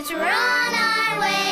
Let's run our way.